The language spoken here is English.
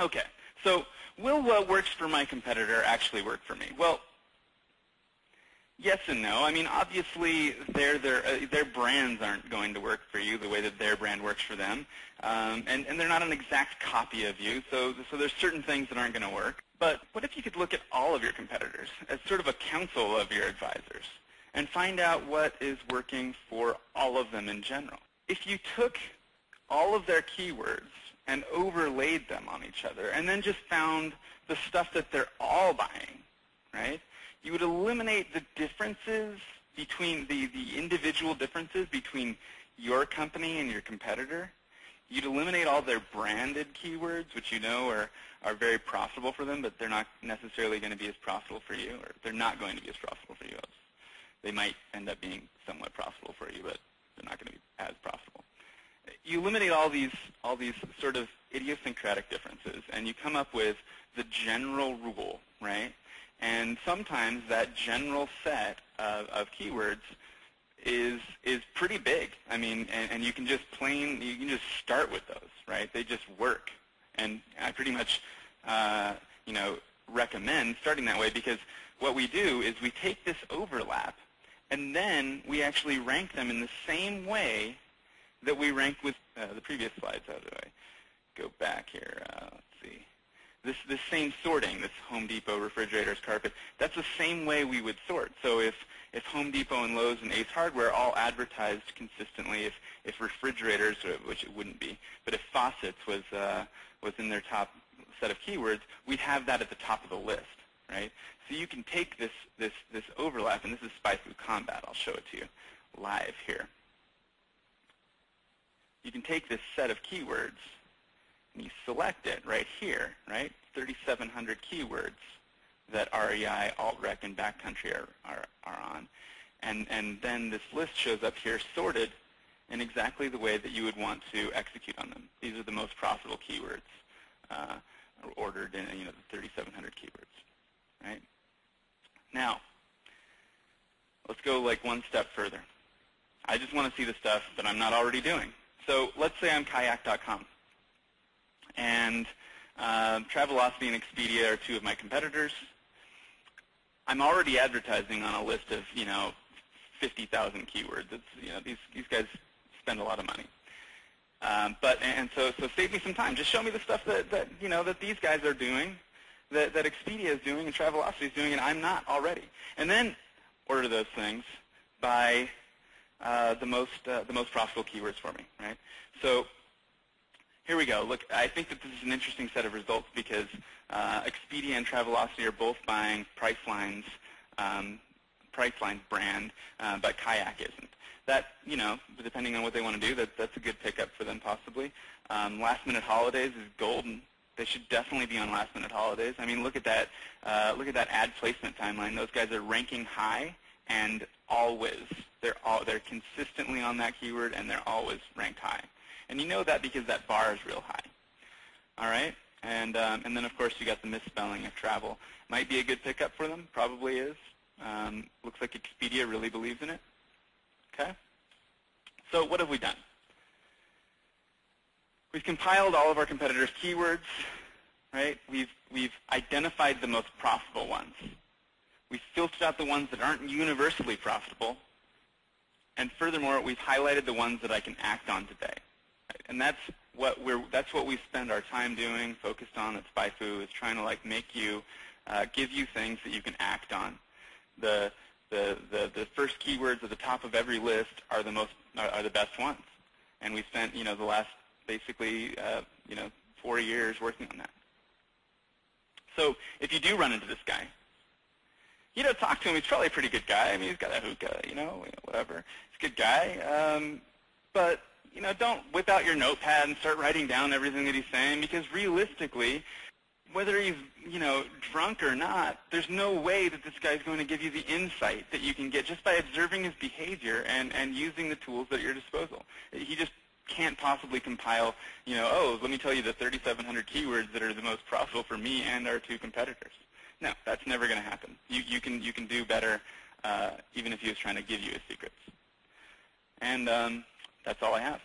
Okay, so will what works for my competitor actually work for me? Well, yes and no. I mean, obviously, their their uh, their brands aren't going to work for you the way that their brand works for them, um, and and they're not an exact copy of you. So so there's certain things that aren't going to work. But what if you could look at all of your competitors as sort of a council of your advisors and find out what is working for all of them in general? If you took all of their keywords and overlaid them on each other and then just found the stuff that they're all buying, right? You would eliminate the differences between the, the individual differences between your company and your competitor. You'd eliminate all their branded keywords, which you know are, are very profitable for them, but they're not necessarily going to be as profitable for you, or they're not going to be as profitable for you. They might end up being somewhat profitable for you, but they're not going to be as profitable you eliminate all these all these sort of idiosyncratic differences, and you come up with the general rule, right? And sometimes that general set of, of keywords is is pretty big. I mean, and, and you can just plain you can just start with those, right? They just work, and I pretty much uh, you know recommend starting that way because what we do is we take this overlap, and then we actually rank them in the same way that we rank with uh, the previous slides. How do I go back here? Uh, let's see. This, this same sorting, this Home Depot, refrigerators, carpet, that's the same way we would sort. So if, if Home Depot and Lowe's and Ace Hardware all advertised consistently, if, if refrigerators, uh, which it wouldn't be, but if faucets was, uh, was in their top set of keywords, we'd have that at the top of the list, right? So you can take this, this, this overlap, and this is SpyFu Kombat. I'll show it to you live here you can take this set of keywords and you select it right here, right? 3,700 keywords that REI, AltRec, and Backcountry are, are, are on. And, and then this list shows up here sorted in exactly the way that you would want to execute on them. These are the most profitable keywords uh, ordered in you know, the 3,700 keywords, right? Now, let's go like one step further. I just want to see the stuff that I'm not already doing. So let's say I'm kayak.com. And uh, Travelocity and Expedia are two of my competitors. I'm already advertising on a list of, you know, 50,000 keywords. It's, you know, these, these guys spend a lot of money. Um, but and so so save me some time. Just show me the stuff that, that you know that these guys are doing, that, that Expedia is doing and Travelocity is doing, and I'm not already. And then order those things by uh, the most uh, the most profitable keywords for me, right? So here we go. Look, I think that this is an interesting set of results because uh, Expedia and Travelocity are both buying Priceline's um, Priceline brand, uh, but Kayak isn't. That, you know, depending on what they want to do, that, that's a good pickup for them possibly. Um, last minute holidays is golden. They should definitely be on last minute holidays. I mean, look at that. Uh, look at that ad placement timeline. Those guys are ranking high and always. They're all they're consistently on that keyword and they're always ranked high. And you know that because that bar is real high. All right? And um, and then of course you got the misspelling of travel. Might be a good pickup for them. Probably is. Um, looks like Expedia really believes in it. Okay. So what have we done? We've compiled all of our competitors' keywords, right? We've we've identified the most profitable ones. We've filtered out the ones that aren't universally profitable. And furthermore, we've highlighted the ones that I can act on today. And that's what we're that's what we spend our time doing, focused on at SpyFu, is trying to like make you uh, give you things that you can act on. The the, the, the first keywords at the top of every list are the most are, are the best ones, and we spent you know the last basically uh, you know four years working on that. So if you do run into this guy, you know, talk to him. He's probably a pretty good guy. I mean, he's got a hookah, you know, whatever. He's a good guy. Um, but, you know, don't whip out your notepad and start writing down everything that he's saying because realistically, whether he's, you know, drunk or not, there's no way that this guy's going to give you the insight that you can get just by observing his behavior and, and using the tools at your disposal. He just can't possibly compile, you know, oh, let me tell you the 3,700 keywords that are the most profitable for me and our two competitors. No, that's never going to happen. You, you, can, you can do better uh, even if he was trying to give you his secrets. And um, that's all I have.